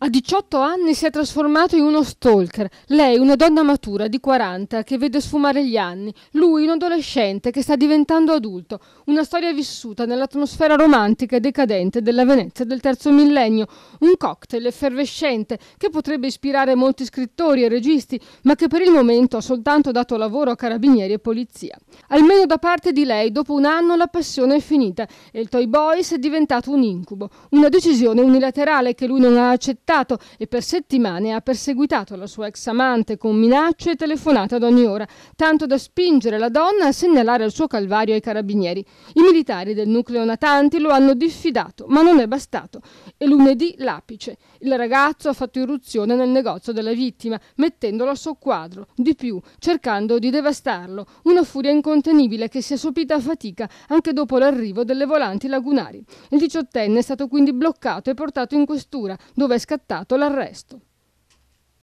A 18 anni si è trasformato in uno stalker, lei una donna matura di 40 che vede sfumare gli anni, lui un adolescente che sta diventando adulto, una storia vissuta nell'atmosfera romantica e decadente della Venezia del terzo millennio, un cocktail effervescente che potrebbe ispirare molti scrittori e registi, ma che per il momento ha soltanto dato lavoro a carabinieri e polizia. Almeno da parte di lei, dopo un anno la passione è finita e il Toy Boys è diventato un incubo, una decisione unilaterale che lui non ha accettato accettato e per settimane ha perseguitato la sua ex amante con minacce e telefonate ad ogni ora, tanto da spingere la donna a segnalare il suo calvario ai carabinieri. I militari del nucleo Natanti lo hanno diffidato, ma non è bastato. E lunedì l'apice. Il ragazzo ha fatto irruzione nel negozio della vittima, mettendolo a soqquadro. Di più, cercando di devastarlo. Una furia incontenibile che si è sopita a fatica anche dopo l'arrivo delle volanti lagunari. Il diciottenne è stato quindi bloccato e portato in questura, dove è scattato l'arresto.